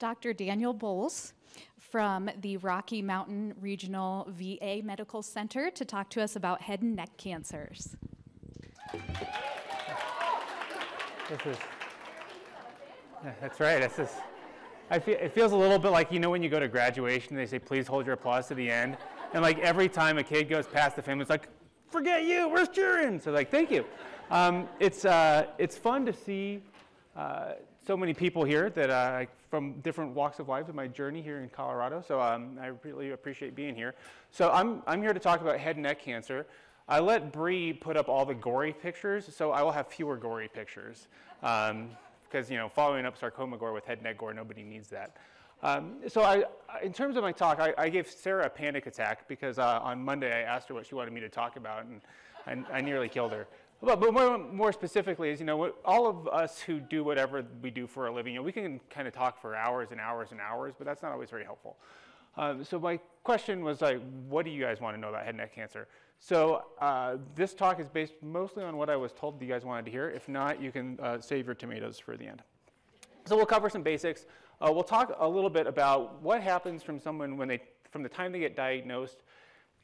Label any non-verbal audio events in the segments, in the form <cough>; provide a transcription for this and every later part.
Dr. Daniel Bowles from the Rocky Mountain Regional VA Medical Center to talk to us about head and neck cancers. This is, that's right. This is, I feel, it feels a little bit like, you know, when you go to graduation, they say, please hold your applause to the end. And like every time a kid goes past the family, it's like, forget you, where's cheering? So like, thank you. Um, it's, uh, it's fun to see uh, so many people here that uh, from different walks of life in my journey here in Colorado. So um, I really appreciate being here. So I'm, I'm here to talk about head and neck cancer. I let Bree put up all the gory pictures, so I will have fewer gory pictures. Because, um, you know, following up sarcoma gore with head and neck gore, nobody needs that. Um, so I, in terms of my talk, I, I gave Sarah a panic attack because uh, on Monday I asked her what she wanted me to talk about, and I, I nearly killed her. But, but more, more, specifically is, you know, all of us who do whatever we do for a living, you know, we can kind of talk for hours and hours and hours, but that's not always very helpful. Um, so my question was like, what do you guys want to know about head and neck cancer? So uh, this talk is based mostly on what I was told you guys wanted to hear. If not, you can uh, save your tomatoes for the end. So we'll cover some basics. Uh, we'll talk a little bit about what happens from someone when they, from the time they get diagnosed,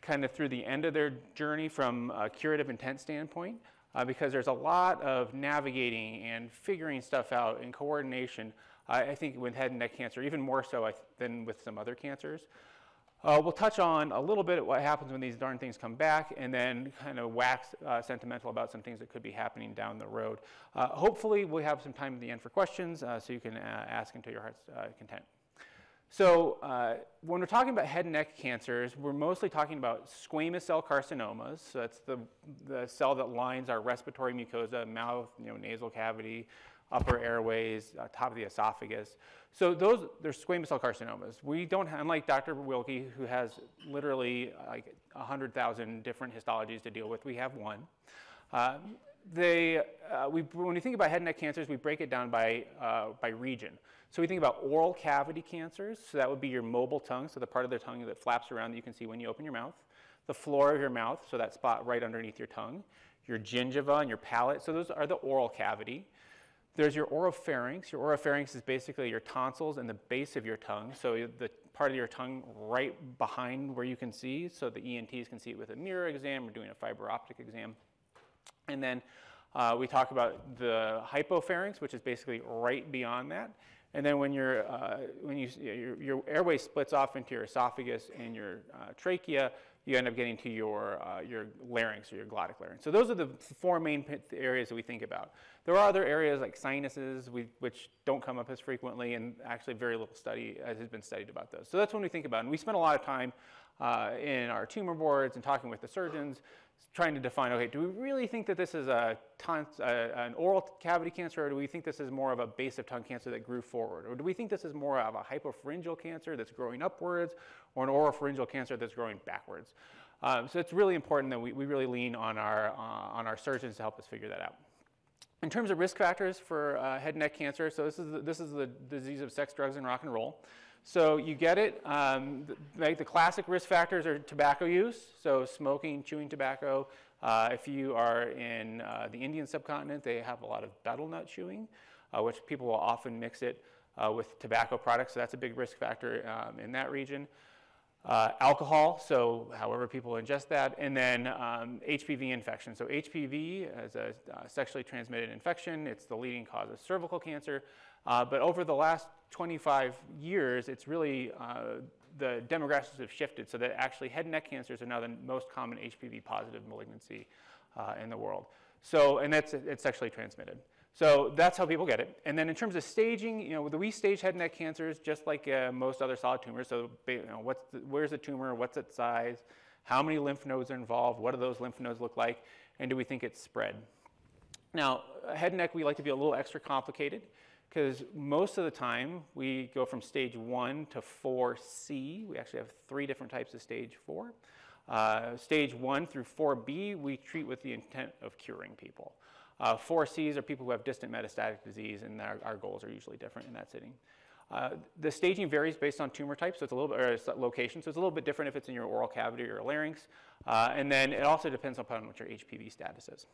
kind of through the end of their journey from a curative intent standpoint uh, because there's a lot of navigating and figuring stuff out and coordination, uh, I think, with head and neck cancer, even more so than with some other cancers. Uh, we'll touch on a little bit what happens when these darn things come back and then kind of wax uh, sentimental about some things that could be happening down the road. Uh, hopefully, we'll have some time at the end for questions uh, so you can uh, ask until your heart's content. So uh, when we're talking about head and neck cancers, we're mostly talking about squamous cell carcinomas. So that's the, the cell that lines our respiratory mucosa, mouth, you know, nasal cavity, upper airways, uh, top of the esophagus. So those, they're squamous cell carcinomas. We don't, unlike Dr. Wilkie, who has literally like 100,000 different histologies to deal with, we have one. Uh, they, uh, we, when we think about head and neck cancers, we break it down by, uh, by region. So we think about oral cavity cancers. So that would be your mobile tongue, so the part of the tongue that flaps around that you can see when you open your mouth. The floor of your mouth, so that spot right underneath your tongue. Your gingiva and your palate, so those are the oral cavity. There's your oropharynx. Your oropharynx is basically your tonsils and the base of your tongue. So the part of your tongue right behind where you can see, so the ENTs can see it with a mirror exam or doing a fiber optic exam. And then uh, we talk about the hypopharynx, which is basically right beyond that. And then when, you're, uh, when you, your, your, airway splits off into your esophagus and your uh, trachea, you end up getting to your, uh, your larynx or your glottic larynx. So those are the four main areas that we think about. There are other areas like sinuses, we, which don't come up as frequently, and actually very little study has been studied about those. So that's when we think about, and we spend a lot of time uh, in our tumor boards and talking with the surgeons trying to define, okay, do we really think that this is a uh, an oral cavity cancer, or do we think this is more of a base of tongue cancer that grew forward? Or do we think this is more of a hypopharyngeal cancer that's growing upwards, or an oropharyngeal cancer that's growing backwards? Um, so it's really important that we, we really lean on our, uh, on our surgeons to help us figure that out. In terms of risk factors for uh, head and neck cancer, so this is, the, this is the disease of sex, drugs, and rock and roll. So you get it. Um, the, the, classic risk factors are tobacco use, so smoking, chewing tobacco. Uh, if you are in uh, the Indian subcontinent, they have a lot of betel nut chewing, uh, which people will often mix it uh, with tobacco products, so that's a big risk factor um, in that region. Uh, alcohol, so however people ingest that, and then um, HPV infection. So HPV is a uh, sexually transmitted infection. It's the leading cause of cervical cancer. Uh, but over the last 25 years, it's really, uh, the demographics have shifted so that actually head and neck cancers are now the most common HPV positive malignancy uh, in the world. So, and that's it's sexually transmitted. So that's how people get it. And then in terms of staging, you know, we stage head and neck cancers just like uh, most other solid tumors. So, you know, what's the, where's the tumor? What's its size? How many lymph nodes are involved? What do those lymph nodes look like? And do we think it's spread? Now, head and neck, we like to be a little extra complicated because most of the time we go from stage 1 to 4C. We actually have three different types of stage 4. Uh, stage 1 through 4B, we treat with the intent of curing people. Uh, 4Cs are people who have distant metastatic disease, and our, our goals are usually different in that setting. Uh, the staging varies based on tumor type, so it's a little bit, or location, so it's a little bit different if it's in your oral cavity or your larynx. Uh, and then it also depends upon what your HPV status is.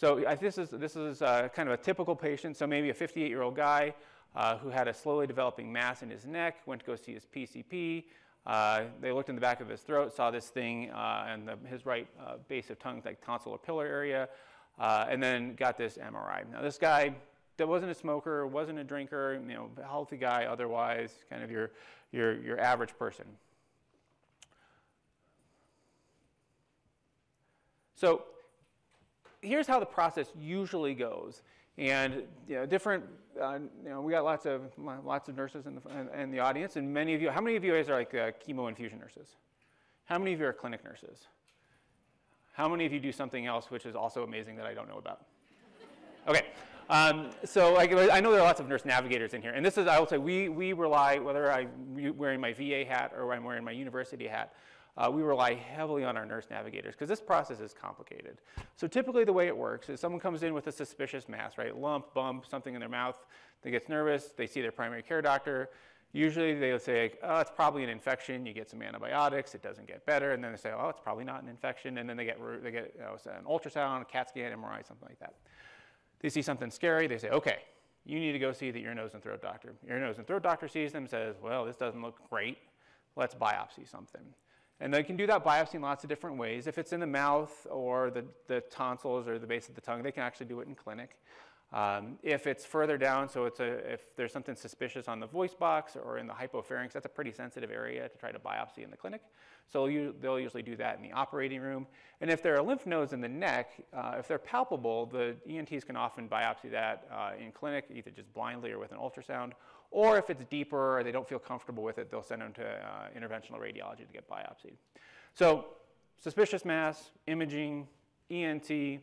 So this is, this is uh, kind of a typical patient, so maybe a 58-year-old guy. uh, who had a slowly developing mass in his neck, went to go see his PCP. Uh, they looked in the back of his throat, saw this thing uh, in the, his right uh, base of tongue, like tonsil or pillar area, uh, and then got this MRI. Now, this guy that wasn't a smoker, wasn't a drinker, you know, healthy guy otherwise, kind of your, your, your average person. So here's how the process usually goes. And you know, different, uh, you know, we got lots of lots of nurses in the, in, the audience, and many of you. How many of you guys are like uh, chemo infusion nurses? How many of you are clinic nurses? How many of you do something else, which is also amazing that I don't know about? Okay, um, so like, I know there are lots of nurse navigators in here, and this is I will say we we rely whether I'm wearing my VA hat or I'm wearing my university hat uh, we rely heavily on our nurse navigators because this process is complicated. So typically the way it works is someone comes in with a suspicious mass, right? Lump, bump, something in their mouth. They get nervous. They see their primary care doctor. Usually they will say, oh, it's probably an infection. You get some antibiotics. It doesn't get better. And then they say, oh, it's probably not an infection. And then they get, they get you know, an ultrasound, a CAT scan, MRI, something like that. They see something scary. They say, okay, you need to go see the ear, nose, and throat doctor. Ear, nose, and throat doctor sees them, says, well, this doesn't look great. Let's biopsy something. And they can do that biopsy in lots of different ways. If it's in the mouth or the, the tonsils or the base of the tongue, they can actually do it in clinic. Um, if it's further down, so it's a, if there's something suspicious on the voice box or in the hypopharynx, that's a pretty sensitive area to try to biopsy in the clinic. So you, they'll usually do that in the operating room. And if there are lymph nodes in the neck, uh, if they're palpable, the ENTs can often biopsy that uh, in clinic, either just blindly or with an ultrasound, or if it's deeper or they don't feel comfortable with it, they'll send them to uh, interventional radiology to get biopsied. So suspicious mass, imaging, ENT,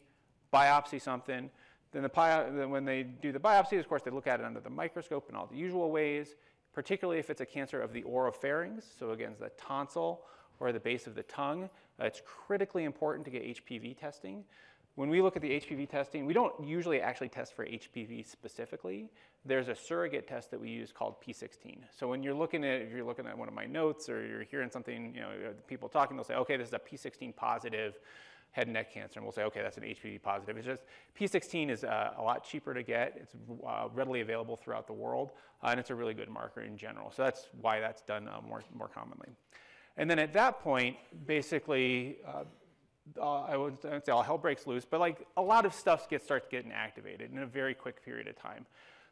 biopsy something. Then, the, then when they do the biopsy, of course, they look at it under the microscope in all the usual ways, particularly if it's a cancer of the oropharynx, so again, the tonsil or the base of the tongue. Uh, it's critically important to get HPV testing. When we look at the HPV testing, we don't usually actually test for HPV specifically. There's a surrogate test that we use called P16. So when you're looking at, if you're looking at one of my notes or you're hearing something, you know, people talking, they'll say, okay, this is a P16 positive head and neck cancer, and we'll say, okay, that's an HPV positive. It's just P16 is uh, a lot cheaper to get. It's uh, readily available throughout the world, uh, and it's a really good marker in general. So that's why that's done uh, more, more commonly. And then at that point, basically, uh, I wouldn't say all hell breaks loose, but like a lot of stuff gets, starts getting activated in a very quick period of time.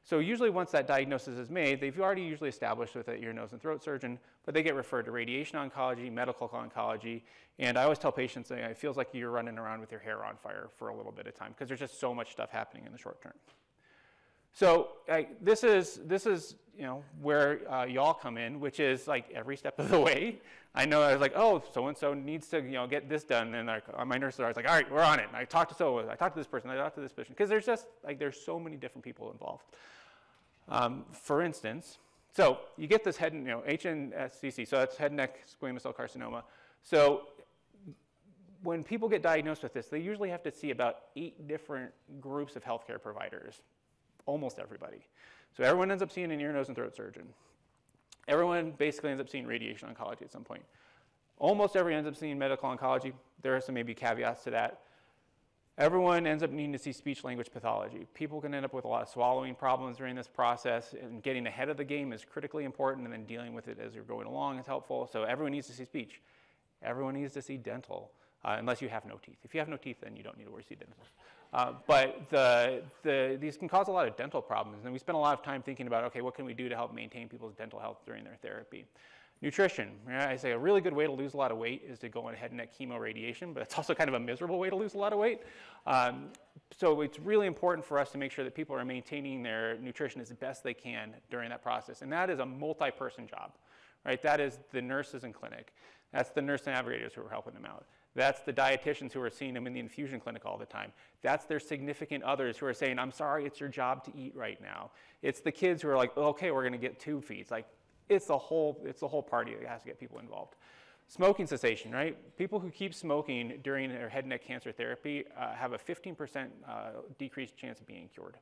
So usually once that diagnosis is made, they've already usually established with an ear, nose, and throat surgeon, but they get referred to radiation oncology, medical oncology, and I always tell patients it feels like you're running around with your hair on fire for a little bit of time because there's just so much stuff happening in the short term. So this is this is you know where uh, y'all come in, which is like every step of the <laughs> way. I know I was like, oh, so and so needs to you know get this done, and like, uh, my nurses are like, all right, we're on it. And I talked to so I talked to this person, I talked to this person, because there's just like there's so many different people involved. Um, for instance, so you get this head, you know, HNSCC, so that's head and neck squamous cell carcinoma. So when people get diagnosed with this, they usually have to see about eight different groups of healthcare providers almost everybody. So everyone ends up seeing an ear, nose, and throat surgeon. Everyone basically ends up seeing radiation oncology at some point. Almost everyone ends up seeing medical oncology. There are some maybe caveats to that. Everyone ends up needing to see speech language pathology. People can end up with a lot of swallowing problems during this process, and getting ahead of the game is critically important, and then dealing with it as you're going along is helpful. So everyone needs to see speech. Everyone needs to see dental, uh, unless you have no teeth. If you have no teeth, then you don't need to worry see dental. Uh, but the, the, these can cause a lot of dental problems, and we spend a lot of time thinking about, okay, what can we do to help maintain people's dental health during their therapy? Nutrition. Right? I say a really good way to lose a lot of weight is to go ahead and get chemo radiation, but it's also kind of a miserable way to lose a lot of weight. Um, so it's really important for us to make sure that people are maintaining their nutrition as best they can during that process, and that is a multi-person job. Right? That is the nurses in clinic. That's the nurse navigators who are helping them out. That's the dietitians who are seeing them in the infusion clinic all the time. That's their significant others who are saying, I'm sorry, it's your job to eat right now. It's the kids who are like, okay, we're going to get tube feeds. Like, it's the whole, it's the whole party that has to get people involved. Smoking cessation, right? People who keep smoking during their head and neck cancer therapy uh, have a 15% uh, decreased chance of being cured.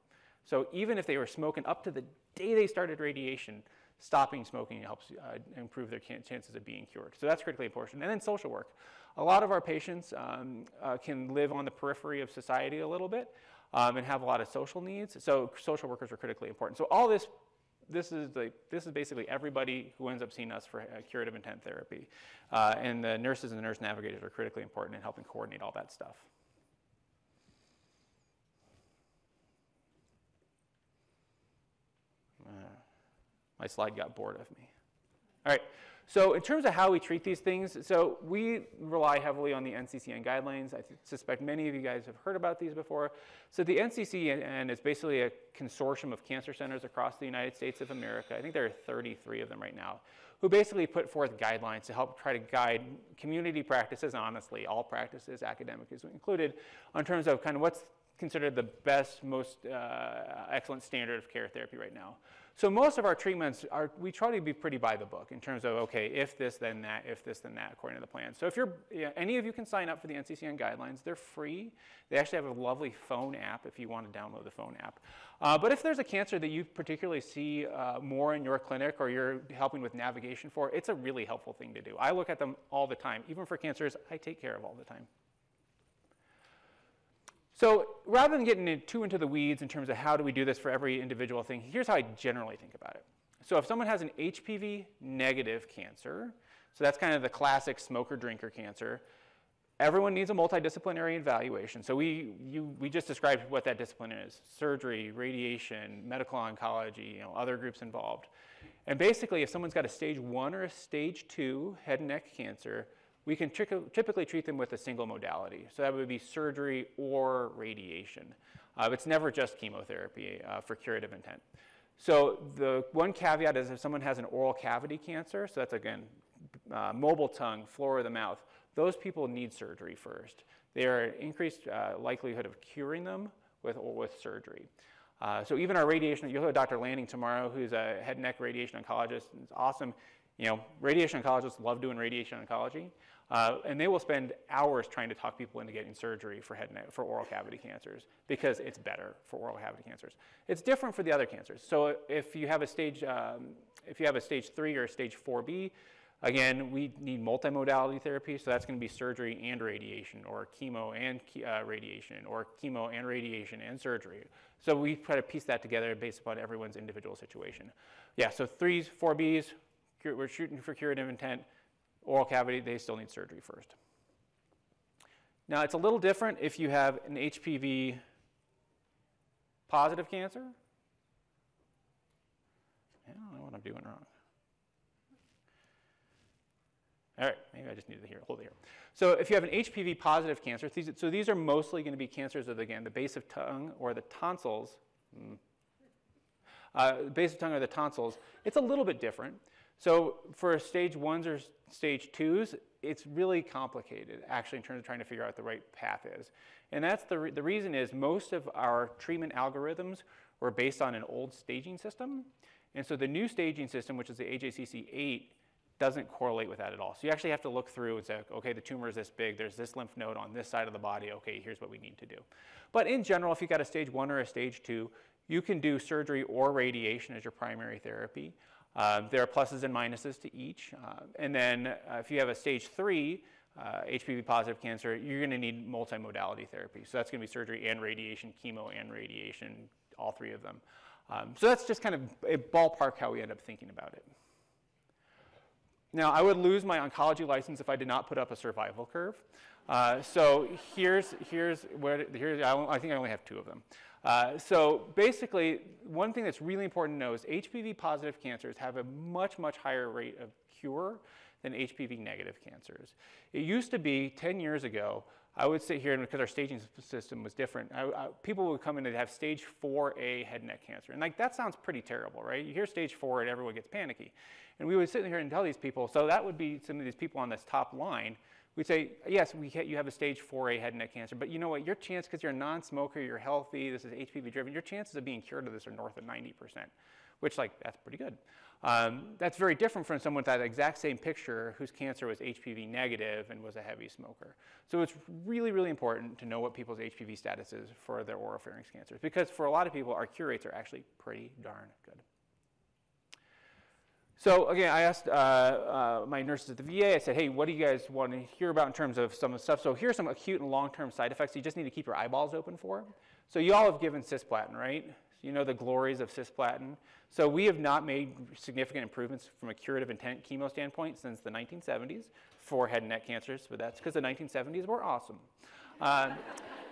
So even if they were smoking up to the day they started radiation, stopping smoking helps uh, improve their chances of being cured. So that's critically important. And then social work. A lot of our patients um, uh, can live on the periphery of society a little bit um, and have a lot of social needs. So social workers are critically important. So all this this is the, this is basically everybody who ends up seeing us for uh, curative intent therapy, uh, and the nurses and the nurse navigators are critically important in helping coordinate all that stuff. My slide got bored of me. All right. So in terms of how we treat these things, so we rely heavily on the NCCN guidelines. I suspect many of you guys have heard about these before. So the NCCN is basically a consortium of cancer centers across the United States of America. I think there are 33 of them right now, who basically put forth guidelines to help try to guide community practices, honestly, all practices, academic is included, in terms of kind of what's considered the best, most uh, excellent standard of care therapy right now. So most of our treatments are, we try to be pretty by the book in terms of, okay, if this, then that, if this, then that, according to the plan. So if you're, yeah, any of you can sign up for the NCCN guidelines. They're free. They actually have a lovely phone app if you want to download the phone app. Uh, but if there's a cancer that you particularly see uh, more in your clinic or you're helping with navigation for, it's a really helpful thing to do. I look at them all the time. Even for cancers I take care of all the time. So rather than getting too into the weeds in terms of how do we do this for every individual thing, here's how I generally think about it. So if someone has an HPV negative cancer, so that's kind of the classic smoker drinker cancer, everyone needs a multidisciplinary evaluation. So we, you, we just described what that discipline is, surgery, radiation, medical oncology, you know, other groups involved. And basically, if someone's got a stage one or a stage two head and neck cancer, we can typically treat them with a single modality. So that would be surgery or radiation. Uh, it's never just chemotherapy uh, for curative intent. So the one caveat is if someone has an oral cavity cancer, so that's again uh, mobile tongue, floor of the mouth, those people need surgery first. They are increased uh, likelihood of curing them with, with surgery. Uh, so even our radiation, you'll have Dr. Lanning tomorrow, who's a head and neck radiation oncologist. And it's awesome. You know, radiation oncologists love doing radiation oncology. Uh, and they will spend hours trying to talk people into getting surgery for head neck, for oral cavity cancers because it's better for oral cavity cancers. It's different for the other cancers. So if you have a stage, um, if you have a stage three or a stage 4B, again, we need multimodality therapy. So that's going to be surgery and radiation, or chemo and uh, radiation, or chemo and radiation and surgery. So we try to piece that together based upon everyone's individual situation. Yeah. So threes, 4Bs, we're shooting for curative intent oral cavity, they still need surgery first. Now, it's a little different if you have an HPV positive cancer. I don't know what I'm doing wrong. All right, maybe I just need to hear, hold it here. So if you have an HPV positive cancer, these, so these are mostly going to be cancers of, again, the base of tongue or the tonsils. Mm, uh, base of tongue or the tonsils. It's a little bit different. So for stage ones or stage twos, it's really complicated actually in terms of trying to figure out the right path is. And that's the, re the reason is most of our treatment algorithms were based on an old staging system. And so the new staging system, which is the AJCC 8, doesn't correlate with that at all. So you actually have to look through and say, okay, the tumor is this big, there's this lymph node on this side of the body, okay, here's what we need to do. But in general, if you've got a stage one or a stage two, you can do surgery or radiation as your primary therapy. Uh, there are pluses and minuses to each. Uh, and then uh, if you have a stage three HPV uh, positive cancer, you're going to need multimodality therapy. So that's going to be surgery and radiation, chemo and radiation, all three of them. Um, so that's just kind of a ballpark how we end up thinking about it. Now, I would lose my oncology license if I did not put up a survival curve. Uh, so here's, here's where, here's, I, I think I only have two of them. Uh, so basically, one thing that's really important to know is HPV positive cancers have a much, much higher rate of cure than HPV negative cancers. It used to be 10 years ago, I would sit here, and because our staging system was different, I, I, people would come in and have stage 4A head and neck cancer. And like that sounds pretty terrible, right? You hear stage 4 and everyone gets panicky. And we would sit here and tell these people, so that would be some of these people on this top line We'd say, yes, we you have a stage 4A head and neck cancer, but you know what? Your chance, because you're a non-smoker, you're healthy, this is HPV driven, your chances of being cured of this are north of 90%, which like, that's pretty good. Um, that's very different from someone with that exact same picture whose cancer was HPV negative and was a heavy smoker. So it's really, really important to know what people's HPV status is for their oropharynx cancers, because for a lot of people, our cure rates are actually pretty darn good. So again, I asked uh, uh, my nurses at the VA, I said, hey, what do you guys want to hear about in terms of some of the stuff? So here's some acute and long-term side effects you just need to keep your eyeballs open for. So you all have given cisplatin, right? you know the glories of cisplatin. So we have not made significant improvements from a curative intent chemo standpoint since the 1970s for head and neck cancers, but that's because the 1970s were awesome. Um,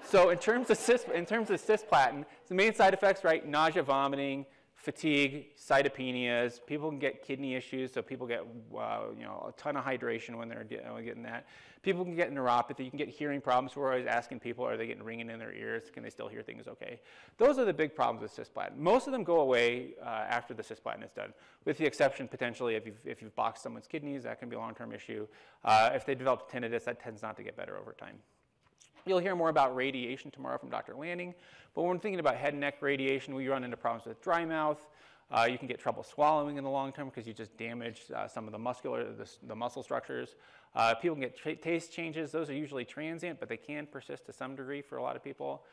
so in terms of cis, in terms of cisplatin, the main side effects, right? Nausea, vomiting, fatigue, cytopenias. People can get kidney issues, so people get uh, you know a ton of hydration when they're getting that. People can get neuropathy. You can get hearing problems. We're always asking people, are they getting ringing in their ears? Can they still hear things okay? Those are the big problems with cisplatin. Most of them go away uh, after the cisplatin is done, with the exception potentially if you've, if you've boxed someone's kidneys, that can be a long-term issue. Uh, if they develop tinnitus, that tends not to get better over time. You'll hear more about radiation tomorrow from Dr. Lanning. But when we're thinking about head and neck radiation, we run into problems with dry mouth. Uh, you can get trouble swallowing in the long term because you just damage uh, some of the muscular, the, the muscle structures. Uh, people can get taste changes. Those are usually transient, but they can persist to some degree for a lot of people.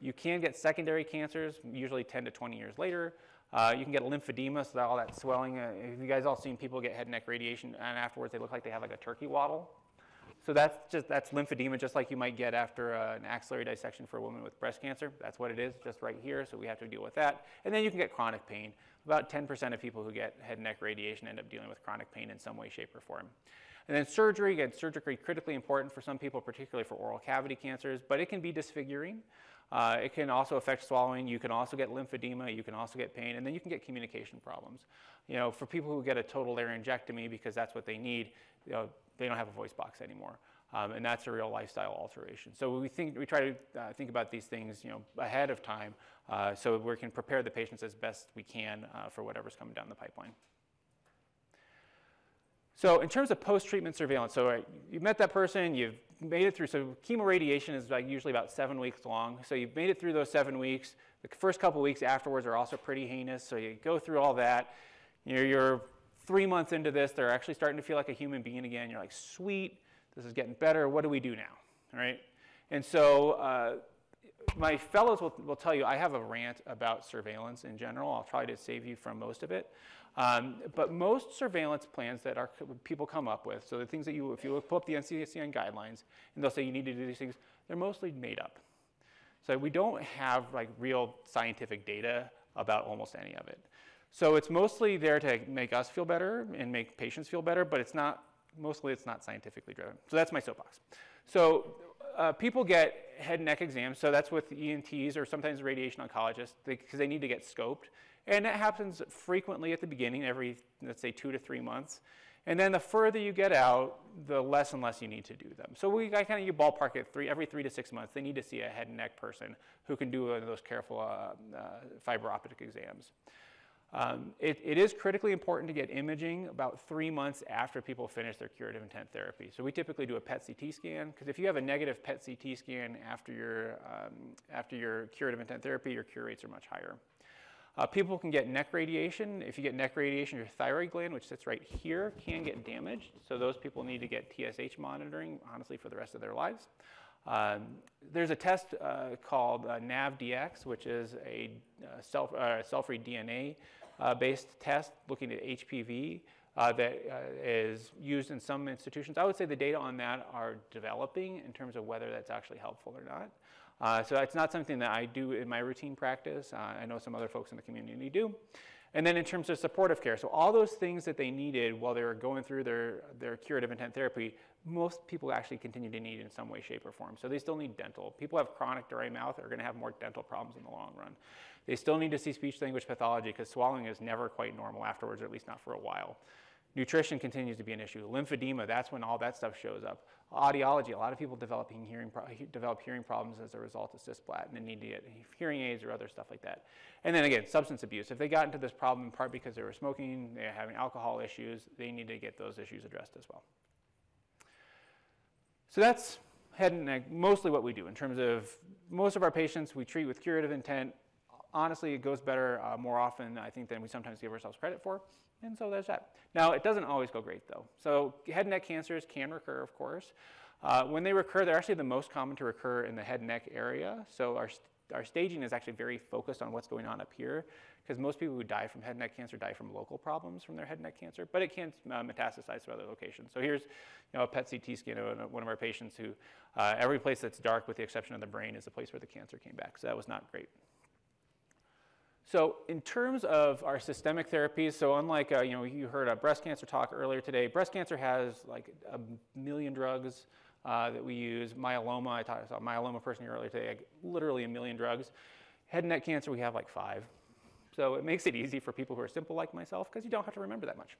You can get secondary cancers, usually 10 to 20 years later. Uh, you can get lymphedema, so that all that swelling. Uh, you guys all seen people get head and neck radiation, and afterwards they look like they have like a turkey waddle. So that's just that's lymphedema, just like you might get after uh, an axillary dissection for a woman with breast cancer. That's what it is, just right here. So we have to deal with that. And then you can get chronic pain. About 10% of people who get head and neck radiation end up dealing with chronic pain in some way, shape, or form. And then surgery, again, surgery critically important for some people, particularly for oral cavity cancers, but it can be disfiguring. Uh, it can also affect swallowing. You can also get lymphedema. You can also get pain, and then you can get communication problems. You know, for people who get a total laryngectomy because that's what they need, you know, they don't have a voice box anymore. Um, and that's a real lifestyle alteration. So we think we try to uh, think about these things, you know, ahead of time, uh, so we can prepare the patients as best we can uh, for whatever's coming down the pipeline. So in terms of post-treatment surveillance, so right, you met that person, you've made it through. So chemoradiation is like usually about seven weeks long. So you've made it through those seven weeks. The first couple weeks afterwards are also pretty heinous. So you go through all that. You're, you're three months into this, they're actually starting to feel like a human being again. You're like, sweet, this is getting better. What do we do now? All right? And so uh, my fellows will, will tell you I have a rant about surveillance in general. I'll try to save you from most of it. Um, but most surveillance plans that our people come up with, so the things that you, if you pull up the NCCN guidelines and they'll say you need to do these things, they're mostly made up. So we don't have like real scientific data about almost any of it. So it's mostly there to make us feel better and make patients feel better, but it's not, mostly it's not scientifically driven. So that's my soapbox. So uh, people get head and neck exams, so that's with ENTs or sometimes radiation oncologists because they, need to get scoped. And that happens frequently at the beginning, every, let's say, two to three months. And then the further you get out, the less and less you need to do them. So we I kind of you ballpark it three, every three to six months. They need to see a head and neck person who can do uh, those careful uh, uh, fiber optic exams. Um, it, it is critically important to get imaging about three months after people finish their curative intent therapy. So we typically do a PET CT scan because if you have a negative PET CT scan after your, um, after your curative intent therapy, your cure rates are much higher. Uh, people can get neck radiation. If you get neck radiation, your thyroid gland, which sits right here, can get damaged. So those people need to get TSH monitoring, honestly, for the rest of their lives. Um, there's a test uh, called uh, NavDx, which is a self, uh, cell-free DNA based test looking at HPV uh, that uh, is used in some institutions. I would say the data on that are developing in terms of whether that's actually helpful or not. Uh, so it's not something that I do in my routine practice. Uh, I know some other folks in the community do. And then in terms of supportive care, so all those things that they needed while they were going through their, their curative intent therapy, most people actually continue to need in some way, shape, or form. So they still need dental. People have chronic dry mouth are going to have more dental problems in the long run. They still need to see speech language pathology because swallowing is never quite normal afterwards, or at least not for a while. Nutrition continues to be an issue. Lymphedema, that's when all that stuff shows up. Audiology, a lot of people developing hearing develop hearing problems as a result of cisplatin and need to get hearing aids or other stuff like that. And then again, substance abuse. If they got into this problem in part because they were smoking, they're having alcohol issues, they need to get those issues addressed as well. So that's head and neck, mostly what we do in terms of most of our patients we treat with curative intent, honestly, it goes better uh, more often, I think, than we sometimes give ourselves credit for. And so there's that. Now, it doesn't always go great, though. So head and neck cancers can recur, of course. Uh, when they recur, they're actually the most common to recur in the head and neck area. So our, our staging is actually very focused on what's going on up here, because most people who die from head and neck cancer die from local problems from their head and neck cancer, but it can uh, metastasize to other locations. So here's you know, a PET CT scan of one of our patients who, uh, every place that's dark with the exception of the brain is the place where the cancer came back. So that was not great. So in terms of our systemic therapies, so unlike, uh, you know, you heard a breast cancer talk earlier today, breast cancer has like a million drugs uh, that we use. Myeloma, I talked about myeloma person here earlier today, like literally a million drugs. Head and neck cancer, we have like five. So it makes it easy for people who are simple like myself because you don't have to remember that much.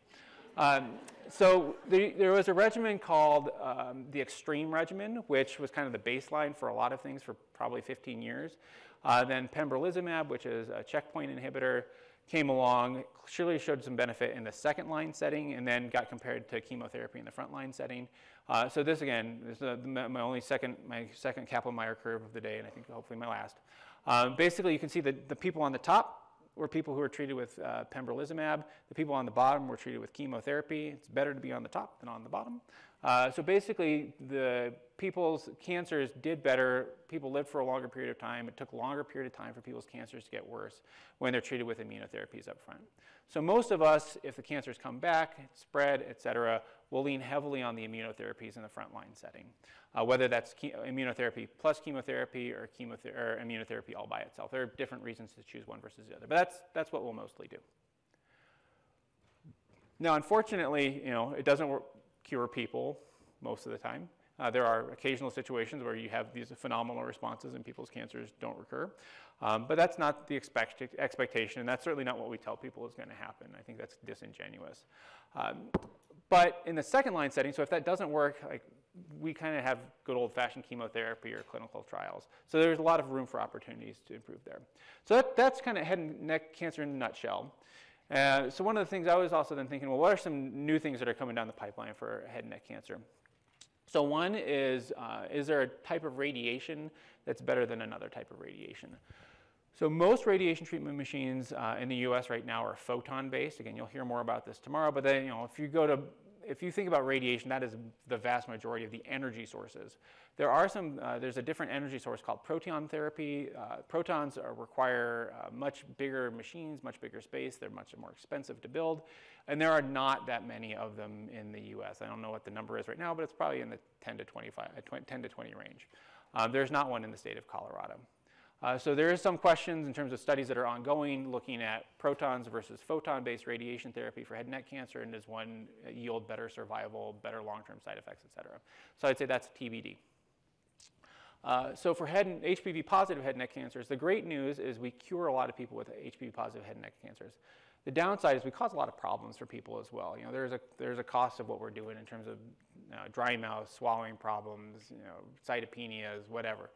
Um, so the, there was a regimen called um, the Extreme regimen, which was kind of the baseline for a lot of things for probably 15 years. Uh, then pembrolizumab, which is a checkpoint inhibitor, came along, surely showed some benefit in the second line setting, and then got compared to chemotherapy in the front line setting. Uh, so this again is uh, my only second, my second Kaplan-Meier curve of the day, and I think hopefully my last. Um, basically, you can see that the people on the top were people who were treated with uh, pembrolizumab. The people on the bottom were treated with chemotherapy. It's better to be on the top than on the bottom. Uh, so basically, the people's cancers did better. People lived for a longer period of time. It took a longer period of time for people's cancers to get worse when they're treated with immunotherapies up front. So most of us, if the cancers come back, spread, et cetera, will lean heavily on the immunotherapies in the frontline setting, uh, whether that's immunotherapy plus chemotherapy or, chemother or immunotherapy all by itself. There are different reasons to choose one versus the other, but that's, that's what we'll mostly do. Now, unfortunately, you know, it doesn't work cure people most of the time. Uh, there are occasional situations where you have these phenomenal responses and people's cancers don't recur. Um, but that's not the expect expectation, and that's certainly not what we tell people is going to happen. I think that's disingenuous. Um, but in the second line setting, so if that doesn't work, like we kind of have good old fashioned chemotherapy or clinical trials. So there's a lot of room for opportunities to improve there. So that, that's kind of head and neck cancer in a nutshell. Uh, so one of the things I was also then thinking, well, what are some new things that are coming down the pipeline for head and neck cancer? So one is, uh, is there a type of radiation that's better than another type of radiation? So most radiation treatment machines uh, in the U.S. right now are photon-based. Again, you'll hear more about this tomorrow. But then, you know, if you go to if you think about radiation, that is the vast majority of the energy sources. There are some, uh, there's a different energy source called proton therapy. Uh, protons are, require uh, much bigger machines, much bigger space. They're much more expensive to build. And there are not that many of them in the US. I don't know what the number is right now, but it's probably in the 10 to 25, uh, 10 to 20 range. Um, there's not one in the state of Colorado. Uh, so there is some questions in terms of studies that are ongoing looking at protons versus photon-based radiation therapy for head and neck cancer, and does one yield better survival, better long-term side effects, et cetera. So I'd say that's TBD. Uh, so for head and HPV positive head and neck cancers, the great news is we cure a lot of people with HPV positive head and neck cancers. The downside is we cause a lot of problems for people as well. You know, there's a, there's a cost of what we're doing in terms of you know, dry mouth, swallowing problems, you know, cytopenias, whatever.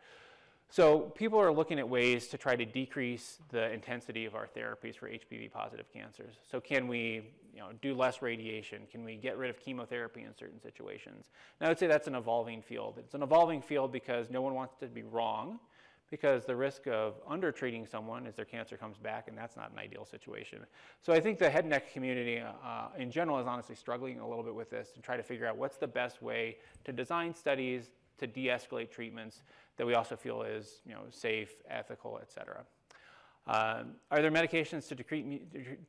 So people are looking at ways to try to decrease the intensity of our therapies for HPV positive cancers. So can we you know, do less radiation? Can we get rid of chemotherapy in certain situations? And I would say that's an evolving field. It's an evolving field because no one wants to be wrong because the risk of undertreating someone is their cancer comes back, and that's not an ideal situation. So I think the head and neck community uh, in general is honestly struggling a little bit with this to try to figure out what's the best way to design studies to de-escalate treatments that we also feel is you know, safe, ethical, et cetera. Um, are there medications to decrease,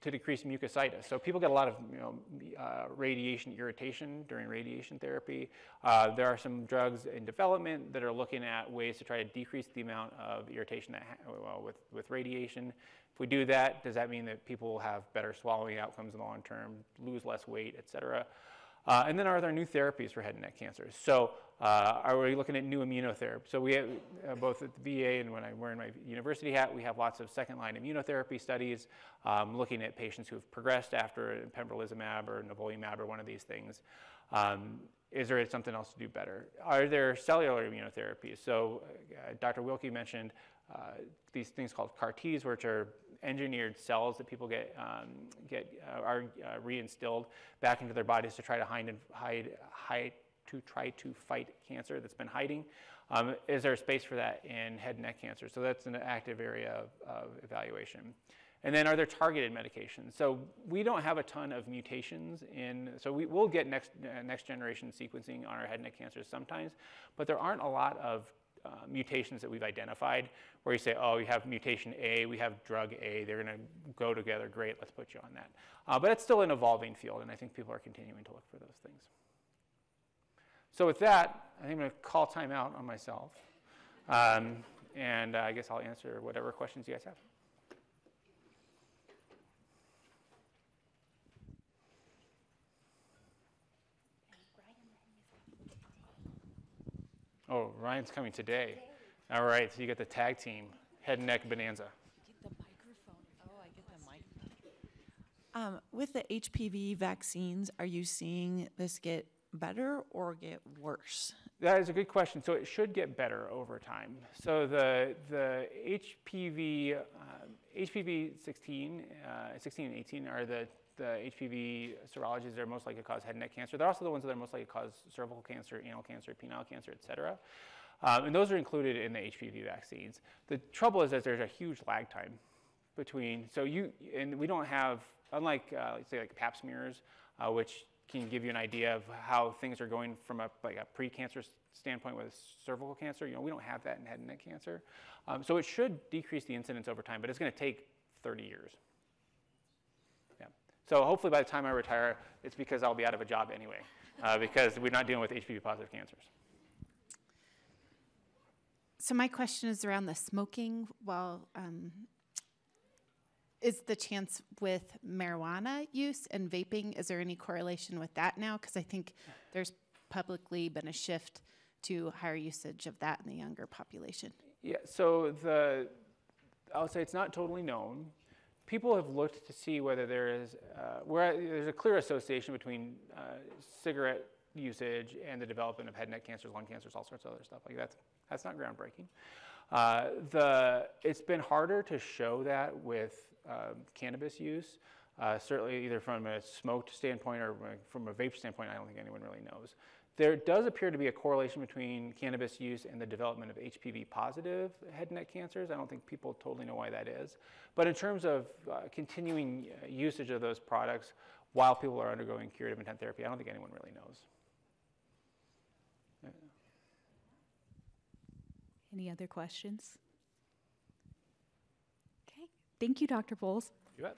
to decrease mucositis? So people get a lot of you know, uh, radiation irritation during radiation therapy. Uh, there are some drugs in development that are looking at ways to try to decrease the amount of irritation that well, with, with radiation. If we do that, does that mean that people will have better swallowing outcomes in the long term, lose less weight, et cetera? Uh, and then are there new therapies for head and neck cancers? So uh, are we looking at new immunotherapy? So we have uh, both at the VA and when I'm wearing my university hat, we have lots of second line immunotherapy studies um, looking at patients who have progressed after pembrolizumab or nivolumab or one of these things. Um, is there something else to do better? Are there cellular immunotherapies? So uh, Dr. Wilkie mentioned uh, these things called CAR Ts, which are engineered cells that people get, um, get uh, are uh, reinstilled back into their bodies to try to hide, hide, hide to try to fight cancer that's been hiding. Um, is there a space for that in head and neck cancer? So that's an active area of, of evaluation. And then are there targeted medications? So we don't have a ton of mutations in, so we will get next, uh, next generation sequencing on our head and neck cancers sometimes, but there aren't a lot of uh, mutations that we've identified where you say, oh, you have mutation A, we have drug A, they're going to go together, great, let's put you on that. Uh, but it's still an evolving field, and I think people are continuing to look for those things. So with that, I think I'm going to call time out on myself. Um, and uh, I guess I'll answer whatever questions you guys have. Oh, Ryan's coming today. All right, so you got the tag team, head and neck bonanza. Oh, um, with the HPV vaccines, are you seeing this get better or get worse? That is a good question. So it should get better over time. So the the HPV um, HPV 16, uh, 16 and 18 are the the HPV serologies that are most likely to cause head and neck cancer. They're also the ones that are most likely to cause cervical cancer, anal cancer, penile cancer, et cetera. Um, and those are included in the HPV vaccines. The trouble is that there's a huge lag time between, so you, and we don't have, unlike, uh, say like pap smears, uh, which can give you an idea of how things are going from a, like a pre-cancer standpoint with cervical cancer. You know, we don't have that in head and neck cancer. Um, so it should decrease the incidence over time, but it's going to take 30 years. Yeah. So hopefully by the time I retire, it's because I'll be out of a job anyway, uh, because we're not dealing with HPV positive cancers. So my question is around the smoking. Well, um, is the chance with marijuana use and vaping? Is there any correlation with that now? Because I think there's publicly been a shift to higher usage of that in the younger population. Yeah, so the, I would say it's not totally known. People have looked to see whether there is, uh, where there's a clear association between uh, cigarette usage and the development of head and neck cancers, lung cancers, all sorts of other stuff like that. That's not groundbreaking. Uh, the, it's been harder to show that with um, cannabis use. Uh, certainly, either from a smoked standpoint or from a vape standpoint, I don't think anyone really knows. There does appear to be a correlation between cannabis use and the development of HPV positive head and neck cancers. I don't think people totally know why that is. But in terms of uh, continuing uh, usage of those products while people are undergoing curative intent therapy, I don't think anyone really knows. Any other questions? Thank you, Dr. Bowles. You bet.